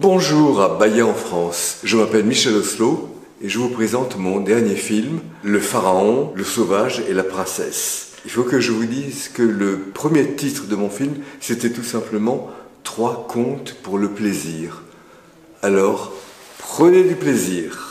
Bonjour à Bahia en France, je m'appelle Michel Oslo et je vous présente mon dernier film, Le Pharaon, le Sauvage et la Princesse. Il faut que je vous dise que le premier titre de mon film, c'était tout simplement Trois contes pour le plaisir. Alors, prenez du plaisir.